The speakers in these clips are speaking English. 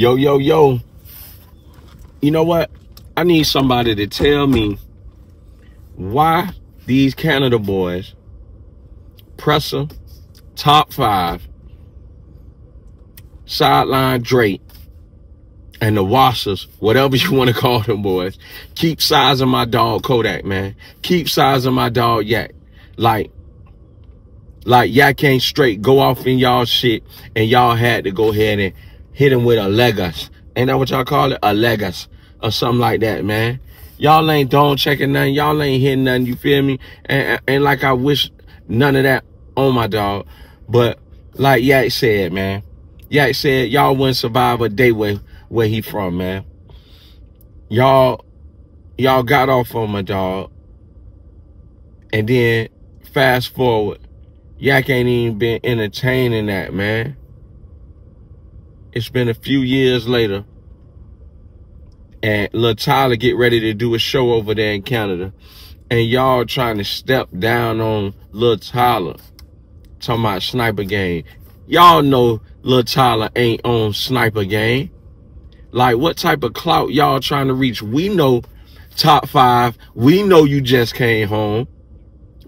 Yo, yo, yo. You know what? I need somebody to tell me why these Canada boys, Pressa, Top 5, Sideline Drake, and the Wassers, whatever you want to call them boys, keep sizing my dog Kodak, man. Keep sizing my dog Yak. Like, like Yak ain't straight go off in y'all shit, and y'all had to go ahead and hit him with a Legas. Ain't that what y'all call it? A Legas or something like that, man. Y'all ain't don't checking nothing. Y'all ain't hitting nothing. You feel me? And, and like I wish none of that on my dog. But like Yak said, man. Yak said y'all wouldn't survive a day where where he from, man. Y'all y'all got off on my dog. And then fast forward. Yak ain't even been entertaining that, man. It's been a few years later. And Lil Tyler get ready to do a show over there in Canada. And y'all trying to step down on Lil Tyler. Talking about Sniper Gang. Y'all know Lil Tyler ain't on Sniper Gang. Like, what type of clout y'all trying to reach? We know top five. We know you just came home.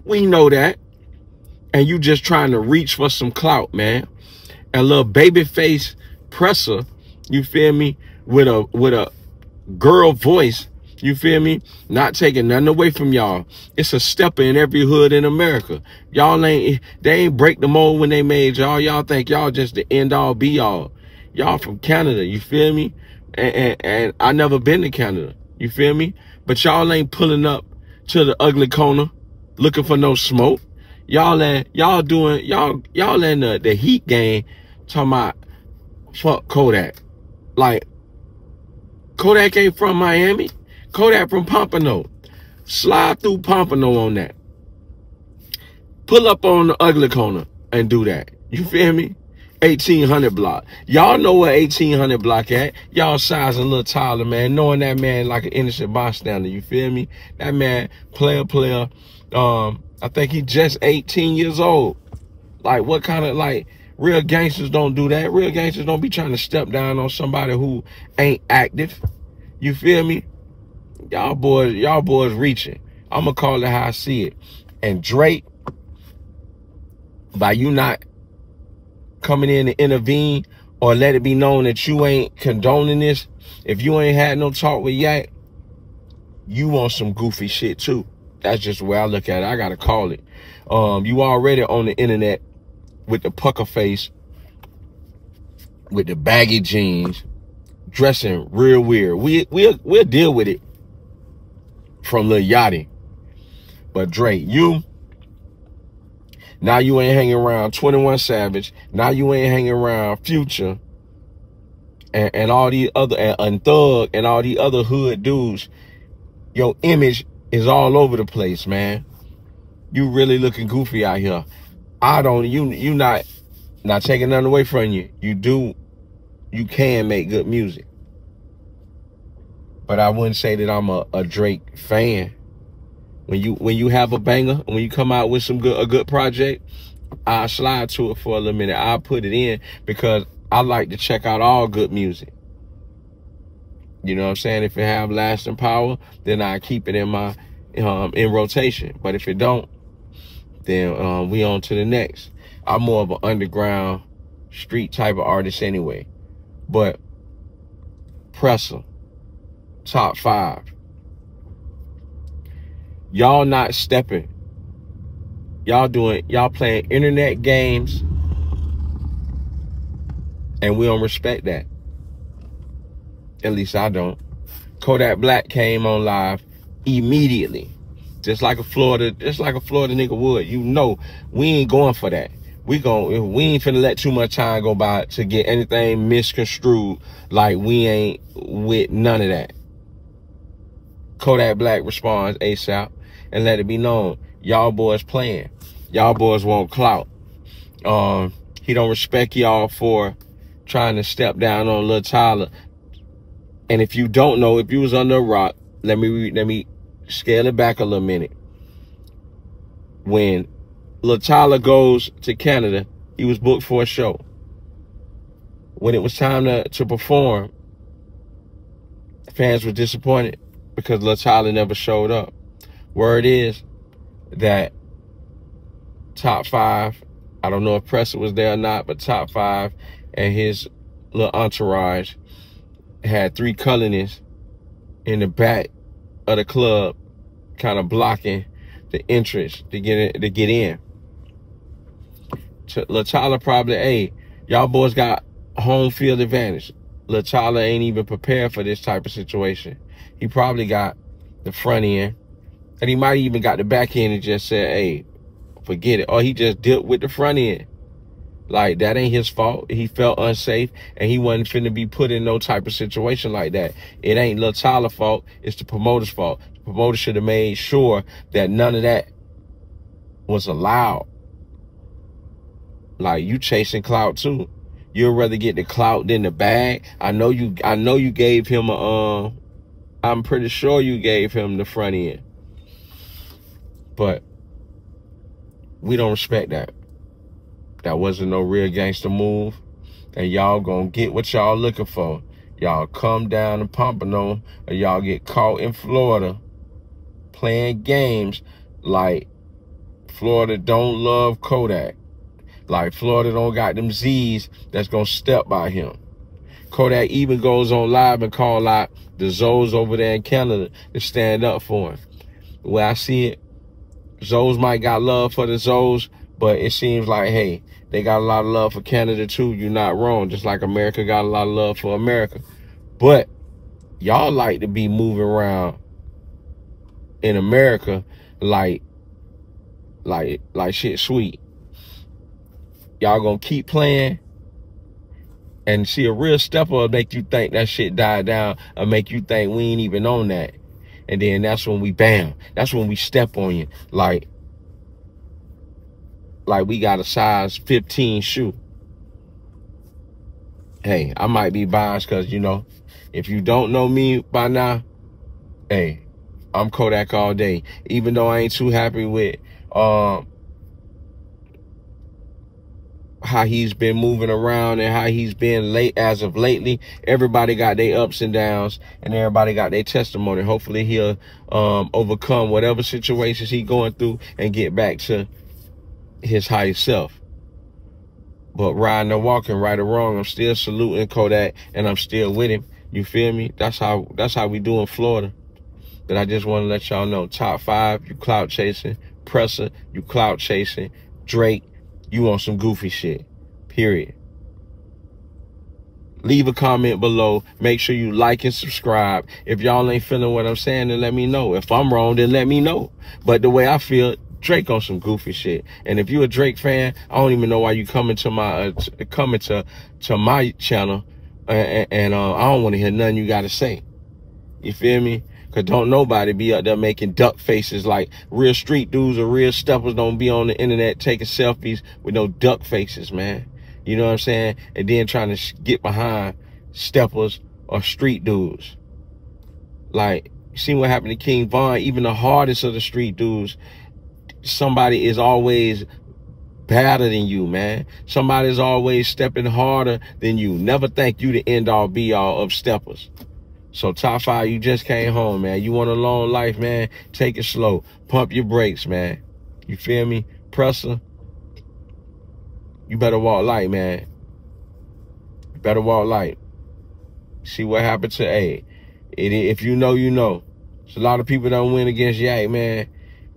We know that. And you just trying to reach for some clout, man. And little baby face Pressa, you feel me, with a with a girl voice, you feel me, not taking nothing away from y'all. It's a stepper in every hood in America. Y'all ain't, they ain't break the mold when they made y'all. Y'all think y'all just the end all be all. Y'all from Canada, you feel me? And, and, and I never been to Canada, you feel me? But y'all ain't pulling up to the ugly corner looking for no smoke. Y'all in, y'all doing, y'all, y'all in the, the heat game talking about fuck Kodak. Like, Kodak ain't from Miami. Kodak from Pompano. Slide through Pompano on that. Pull up on the ugly corner and do that. You feel me? 1800 block. Y'all know where 1800 block at. Y'all sizing a little taller, man. Knowing that man like an innocent bystander. You feel me? That man, player, player. Um, I think he just 18 years old. Like, what kind of, like, real gangsters don't do that. Real gangsters don't be trying to step down on somebody who ain't active. You feel me? Y'all boys, y'all boys reaching. I'm going to call it how I see it. And Drake, by you not coming in to intervene or let it be known that you ain't condoning this, if you ain't had no talk with Yak, you want some goofy shit too. That's just the way I look at it. I gotta call it. Um, you already on the internet with the pucker face, with the baggy jeans, dressing real weird. We we'll we'll deal with it from Lil Yachty. But Drake, you now you ain't hanging around 21 Savage. Now you ain't hanging around Future. And, and all these other, and Thug and all these other hood dudes. Your image is all over the place, man. You really looking goofy out here. I don't, you, you not, not taking nothing away from you. You do, you can make good music. But I wouldn't say that I'm a, a Drake fan. When you when you have a banger, when you come out with some good a good project, I slide to it for a little minute. I put it in because I like to check out all good music. You know what I'm saying? If it have lasting power, then I keep it in my um in rotation. But if it don't, then um, we on to the next. I'm more of an underground street type of artist anyway. But Pressa, top five y'all not stepping. Y'all doing, y'all playing internet games. And we don't respect that. At least I don't. Kodak Black came on live immediately. Just like a Florida, just like a Florida nigga would. You know, we ain't going for that. We gon' we ain't finna let too much time go by to get anything misconstrued. Like we ain't with none of that. Kodak Black responds ASAP and let it be known y'all boys playing. Y'all boys won't clout. Um, he don't respect y'all for trying to step down on Lil Tyler. And if you don't know, if you was under a rock, let me let me scale it back a little minute. When Lil Tyler goes to Canada, he was booked for a show. when it was time to, to perform, fans were disappointed because Lil Tyler never showed up. Word is that top five, I don't know if Pressa was there or not, but top five and his little entourage had three colonists in the back of the club kind of blocking the entrance to get in, to get in. LaChala probably, hey, y'all boys got home field advantage. LaChala ain't even prepared for this type of situation. He probably got the front end, and he might even got the back end and just said, hey, forget it. Or he just dealt with the front end. Like, that ain't his fault. He felt unsafe, and he wasn't finna be put in no type of situation like that. It ain't Lil Tyler's fault. It's the promoter's fault. The promoter should have made sure that none of that was allowed. Like, you chasing clout, too. You'd rather get the clout than the bag. I know you, I know you gave him a, um, I'm pretty sure you gave him the front end. But we don't respect that. That wasn't no real gangster move. And y'all gonna get what y'all looking for. Y'all come down to Pompano or y'all get caught in Florida playing games like Florida don't love Kodak. Like Florida don't got them Z's that's gonna step by him. Kodak even goes on live and call out the Zoes over there in Canada to stand up for him. The way I see it, Zoes might got love for the Zoes, but it seems like, hey, they got a lot of love for Canada too. You're not wrong. Just like America got a lot of love for America. But y'all like to be moving around in America like like like shit sweet. Y'all gonna keep playing and see a real stepper will make you think that shit died down or make you think we ain't even on that. And then that's when we bam. That's when we step on you. Like like we got a size 15 shoe. Hey, I might be biased because, you know, if you don't know me by now, hey, I'm Kodak all day. Even though I ain't too happy with um how he's been moving around and how he's been late as of lately. Everybody got their ups and downs and everybody got their testimony. Hopefully he'll um, overcome whatever situations he going through and get back to his higher self. But riding or walking, right or wrong, I'm still saluting Kodak and I'm still with him. You feel me? That's how that's how we do in Florida. But I just want to let y'all know, top five, you clout chasing. Pressa, you clout chasing. Drake, you on some goofy shit. Period. Leave a comment below. Make sure you like and subscribe. If y'all ain't feeling what I'm saying, then let me know. If I'm wrong, then let me know. But the way I feel, Drake on some goofy shit. And if you're a Drake fan, I don't even know why you coming to my uh, coming to to my channel, and, and uh, I don't want to hear nothing you got to say. You feel me? Cause don't nobody be out there making duck faces like real street dudes or real steppers don't be on the internet taking selfies with no duck faces, man. You know what I'm saying? And then trying to get behind steppers or street dudes. Like, see what happened to King Von? Even the hardest of the street dudes somebody is always better than you, man. Somebody's always stepping harder than you. Never think you the end all be all of steppers. So top five, you just came home, man. You want a long life, man. Take it slow. Pump your brakes, man. You feel me? Pressa. you better walk light, man. You better walk light. See what happened to A. If you know, you know. There's a lot of people don't win against Yak, man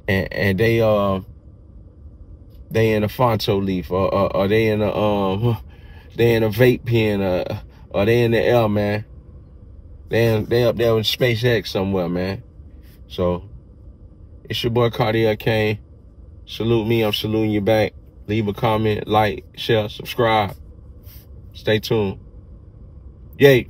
and and they uh they in a Fronto leaf or, or, or they in a um they in a vape pen uh, or they in the air man. They in, they up there in SpaceX somewhere man. So it's your boy Cartier Cane. Salute me I'm saluting you back. Leave a comment like share subscribe. Stay tuned. Yay